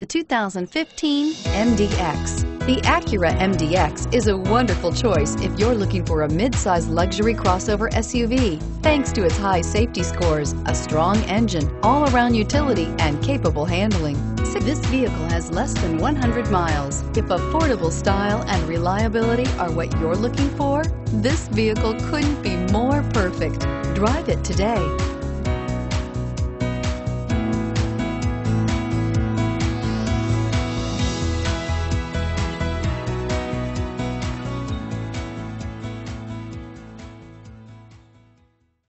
The 2015 MDX. The Acura MDX is a wonderful choice if you're looking for a mid-size luxury crossover SUV. Thanks to its high safety scores, a strong engine, all-around utility, and capable handling. This vehicle has less than 100 miles. If affordable style and reliability are what you're looking for, this vehicle couldn't be more perfect. Drive it today.